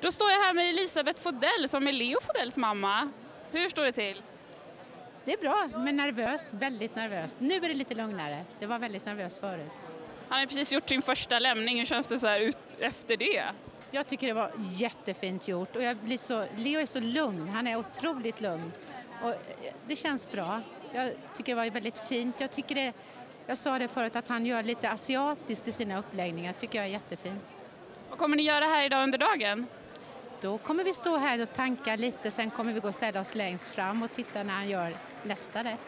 Då står jag här med Elisabeth Fodell som är Leo Fodells mamma. Hur står det till? Det är bra, men nervöst. Väldigt nervöst. Nu är det lite lugnare. Det var väldigt nervöst förut. Han har precis gjort sin första lämning. Hur känns det så här ut efter det? Jag tycker det var jättefint gjort och jag blir så, Leo är så lugn. Han är otroligt lugn. Och det känns bra. Jag tycker det var väldigt fint. Jag, tycker det, jag sa det förut att han gör lite asiatiskt i sina uppläggningar. tycker jag är jättefint. Vad kommer ni göra här idag under dagen? Då kommer vi stå här och tanka lite, sen kommer vi gå och ställa oss längst fram och titta när han gör nästa rätt.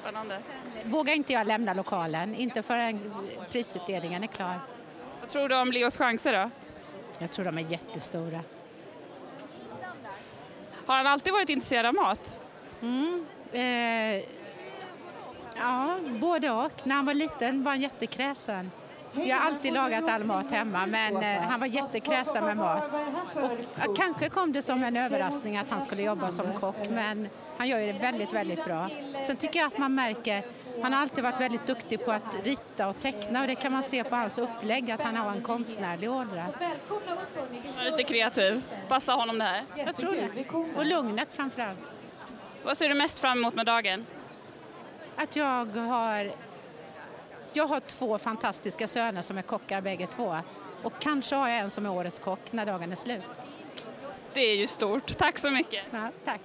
Spännande. Vågar inte jag lämna lokalen, inte förrän prisutdelningen är klar. Vad tror du om Leos chanser då? Jag tror de är jättestora. Har han alltid varit intresserad av mat? Mm. Eh, ja, både och. När han var liten var han jättekräsen. Vi har alltid lagat all mat hemma, men eh, han var jättekräsen med mat. Och, kanske kom det som en överraskning att han skulle jobba som kock, men han gör det väldigt, väldigt bra. Sen tycker jag att man märker, han har alltid varit väldigt duktig på att rita och teckna och det kan man se på hans upplägg att han har en konstnärlig ådra. Lite kreativ. Passar honom det här? Jag tror det. Och lugnet framförallt. Vad ser du mest fram emot med dagen? Att jag har jag har två fantastiska söner som är kockar bägge två. Och kanske har jag en som är årets kock när dagen är slut. Det är ju stort. Tack så mycket. Ja, tack.